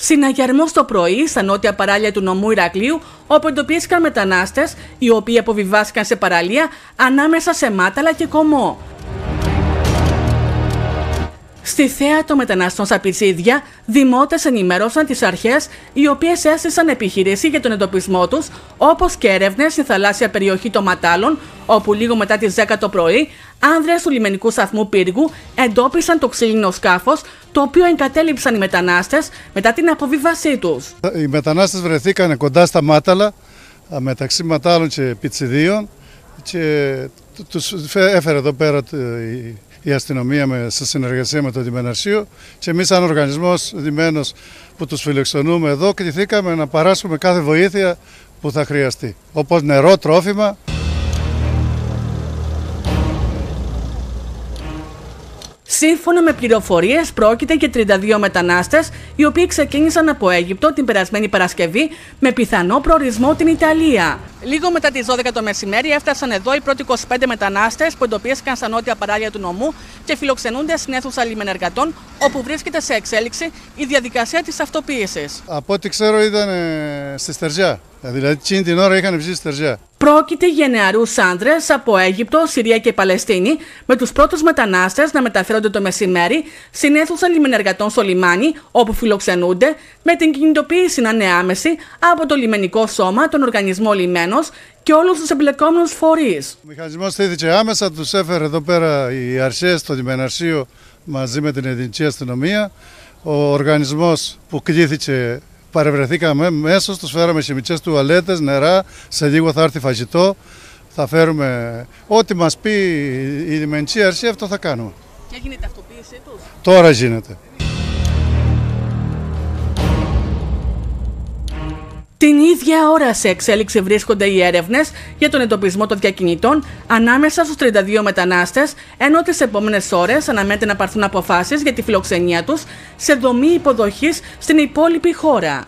Συναγερμό το πρωί στα νότια παράλια του νομού Ηρακλείου, όπου εντοπίστηκαν μετανάστες οι οποίοι αποβιβάστηκαν σε παραλία ανάμεσα σε Μάταλα και Κομμό. Στη θέα των μεταναστών στα Πιτσίδια, δημότες ενημέρωσαν τις αρχές οι οποίες έστησαν επιχείρηση για τον εντοπισμό τους, όπως και έρευνες στη θαλάσσια περιοχή των Ματάλων, όπου λίγο μετά τις 10 το πρωί, άνδρες του λιμενικού σταθμού Πύργου εντόπισαν το ξύλινο σκάφος, το οποίο εγκατέλειψαν οι μετανάστες μετά την αποβίβασή τους. Οι μετανάστες βρεθήκαν κοντά στα Μάταλα, μεταξύ Ματάλων και Πιτσιδίων και τους έφερε εδώ πέρα η αστυνομία με, σε συνεργασία με το Διμεναρσίο και εμείς σαν οργανισμός δημένος που τους φιλοξενούμε εδώ κληθήκαμε να παράσχουμε κάθε βοήθεια που θα χρειαστεί όπως νερό, τρόφιμα Σύμφωνα με πληροφορίες, πρόκειται για 32 μετανάστες, οι οποίοι ξεκίνησαν από Αίγυπτο την περασμένη Παρασκευή με πιθανό προορισμό την Ιταλία. Λίγο μετά τις 12 το μεσημέρι έφτασαν εδώ οι πρώτοι 25 μετανάστες που εντοπίστηκαν στα νότια παράλια του νομού και φιλοξενούνται στην αίθουσα λιμενεργατών, όπου βρίσκεται σε εξέλιξη η διαδικασία της αυτοποίησης. Από ό,τι ξέρω ήταν στη Στερζιά. Δηλαδή, τσιν την ώρα είχαν ψήσει στεριά. Πρόκειται για νεαρούς άντρες από Αίγυπτο, Συρία και Παλαιστίνη, με τους πρώτους μετανάστες να μεταφέρονται το μεσημέρι στην αίθουσα λιμενεργατών στο λιμάνι, όπου φιλοξενούνται, με την κινητοποίηση να είναι άμεση από το λιμενικό σώμα, τον οργανισμό Λιμένο και όλους τους εμπλεκόμενους φορείς. Ο μηχανισμός στήθηκε άμεσα, τους έφερε εδώ πέρα οι αρχέ στο λιμεναρσίο μαζί με την ελληνική αστυνομία. Ο οργανισμός που κλήθηκε παρευρεθήκαμε μέσα, τους φέραμε χημικές τουαλέτες, νερά, σε λίγο θα έρθει φαγητό, θα φέρουμε ό,τι μας πει η Λιμενική Αρχή αυτό θα κάνουμε. Και γίνεται αυτοποίησή τους. Τώρα γίνεται. Την ίδια ώρα σε εξέλιξη βρίσκονται οι έρευνες για τον εντοπισμό των διακινητών ανάμεσα στους 32 μετανάστες, ενώ τις επόμενες ώρες αναμένεται να πάρθουν αποφάσεις για τη φιλοξενία τους σε δομή υποδοχής στην υπόλοιπη χώρα.